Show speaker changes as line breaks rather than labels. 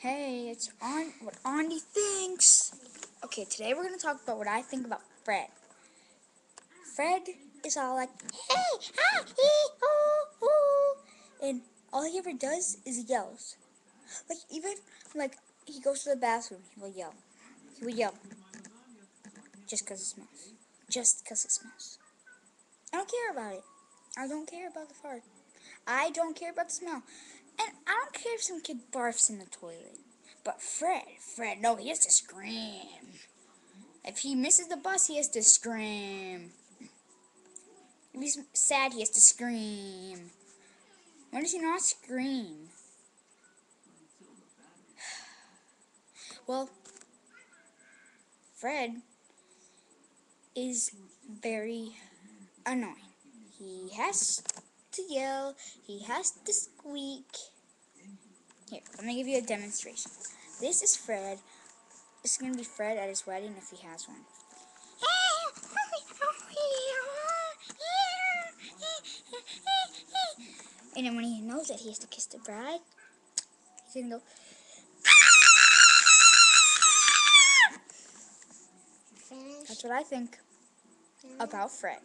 Hey, it's on what Andy thinks. Okay, today we're gonna talk about what I think about Fred. Fred is all like, hey, ah, hee, oh, oh, and all he ever does is yells. Like even like he goes to the bathroom, he will yell. He will yell. Just cause it smells. Just cause it smells. I don't care about it. I don't care about the fart. I don't care about the smell. And I don't care if some kid barfs in the toilet. But Fred, Fred, no, he has to scream. If he misses the bus, he has to scream. If he's sad, he has to scream. Why does he not scream? Well, Fred is very annoying. He has to yell, he has to squeak. Here, let me give you a demonstration. This is Fred. This is going to be Fred at his wedding if he has one. And then when he knows that he has to kiss the bride, he's to go. That's what I think about Fred.